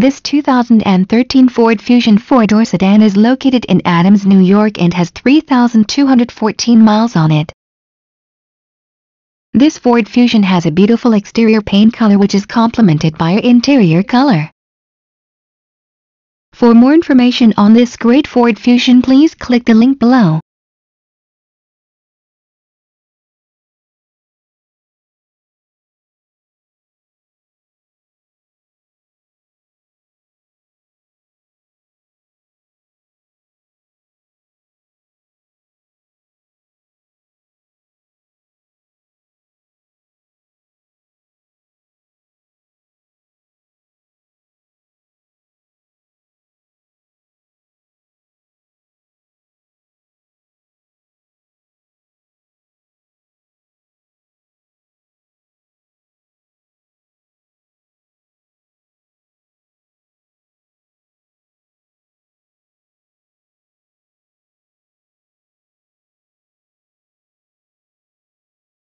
This 2013 Ford Fusion four-door sedan is located in Adams, New York and has 3,214 miles on it. This Ford Fusion has a beautiful exterior paint color which is complemented by an interior color. For more information on this great Ford Fusion please click the link below.